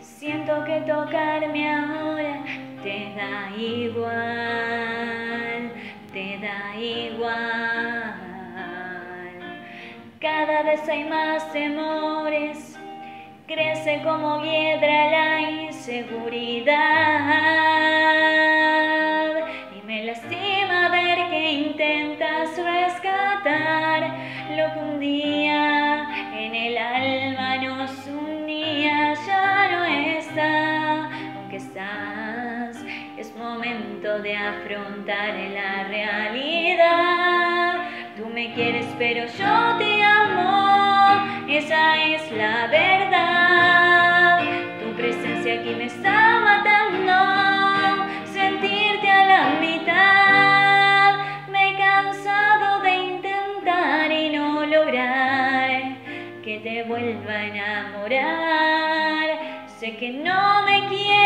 siento que tocarme ahora te da igual, te da igual. Cada vez hay más temores, crece como hiedra la inseguridad. Y me lastima ver que intentas rescatar lo que un día Es momento de afrontar la realidad. Tú me quieres, pero yo te amo. Esa es la verdad. Tu presencia aquí me está matando. Sentirte a la mitad. Me he cansado de intentar y no lograr que te vuelva a enamorar. Sé que no me quieres